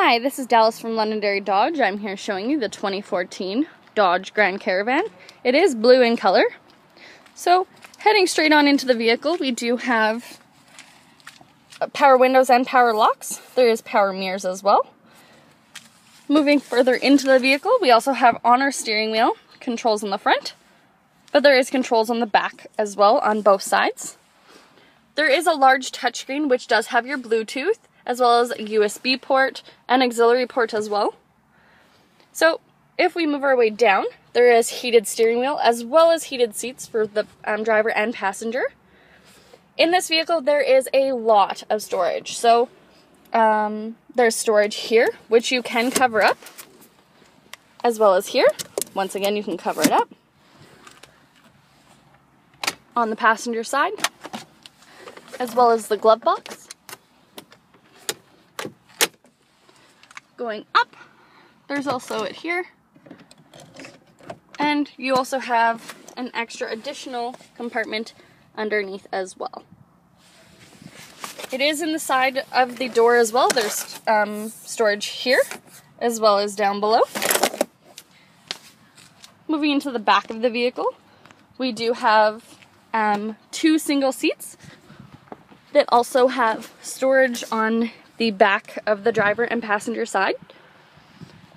Hi, this is Dallas from Londonderry Dodge. I'm here showing you the 2014 Dodge Grand Caravan. It is blue in color. So, heading straight on into the vehicle, we do have uh, power windows and power locks. There is power mirrors as well. Moving further into the vehicle, we also have on our steering wheel controls in the front, but there is controls on the back as well on both sides. There is a large touchscreen which does have your Bluetooth as well as a USB port and auxiliary port as well. So if we move our way down, there is heated steering wheel as well as heated seats for the um, driver and passenger. In this vehicle, there is a lot of storage. So um, there's storage here, which you can cover up, as well as here. Once again, you can cover it up. On the passenger side, as well as the glove box. Going up. There's also it here. And you also have an extra additional compartment underneath as well. It is in the side of the door as well. There's um, storage here as well as down below. Moving into the back of the vehicle, we do have um, two single seats that also have storage on the back of the driver and passenger side.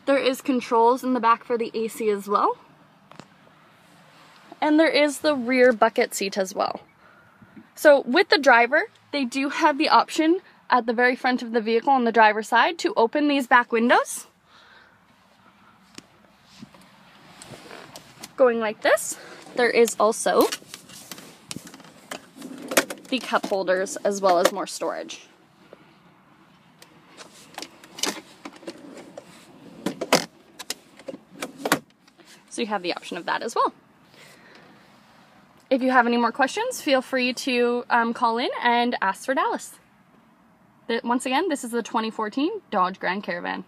There is controls in the back for the AC as well. And there is the rear bucket seat as well. So with the driver, they do have the option at the very front of the vehicle on the driver's side to open these back windows. Going like this, there is also the cup holders as well as more storage. So you have the option of that as well. If you have any more questions, feel free to um, call in and ask for Dallas. Once again, this is the 2014 Dodge Grand Caravan.